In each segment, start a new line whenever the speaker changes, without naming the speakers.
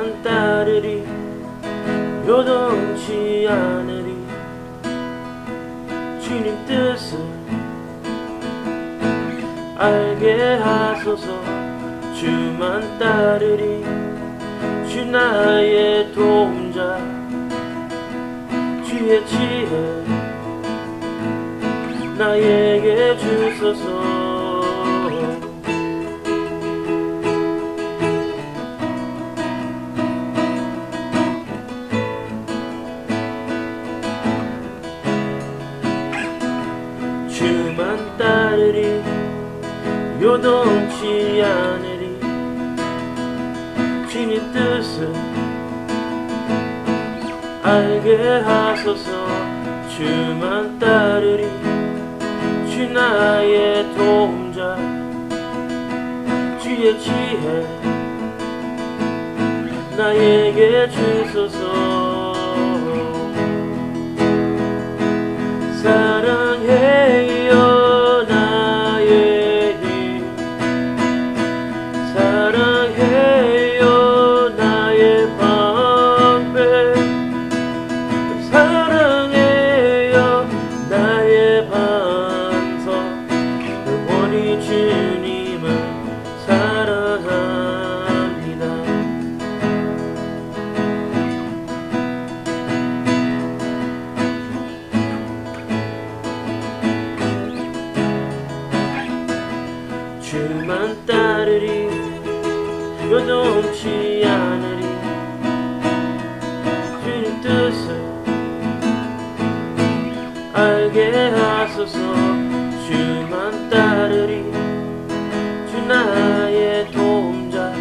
난 따르리 요동치 않으리. 주님 뜻을 알게 하소서. 주만 따르리. 주 나의 도움자. 주의 지혜 나에게 주소서. 주만 따르리 요동치 않으리. 주님 뜻을 알게 하소서 주만 따르리. 주 나의 도움자 주의 지혜 나에게 주소서 주만 따르리. 요동치 않으리. 주님 뜻을 알게 하소서. 주만 따르리. 주 나의 도움자.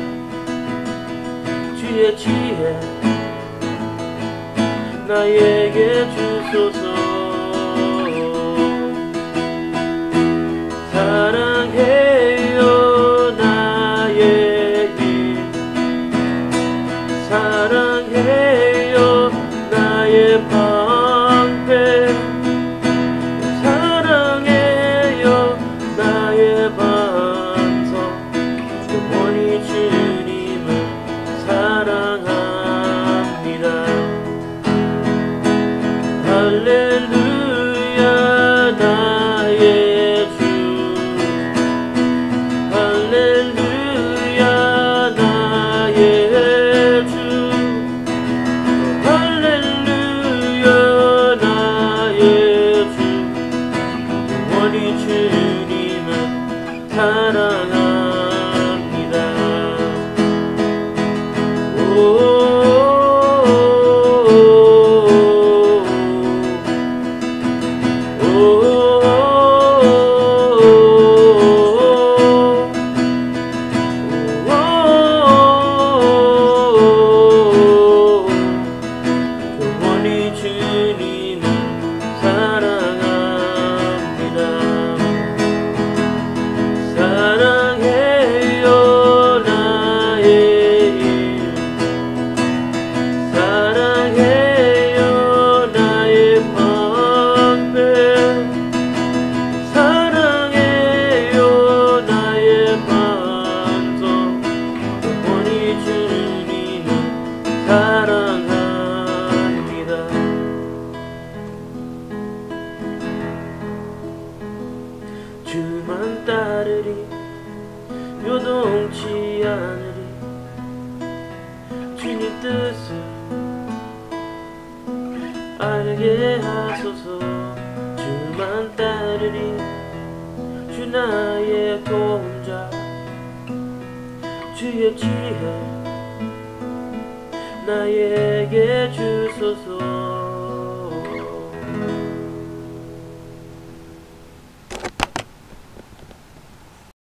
주의 지혜. 나에게 주소서 turn of 주님 뜻을 알게 하소서. 주만 따르리 주 나의 도움자 주의 지혜 나에게 주소서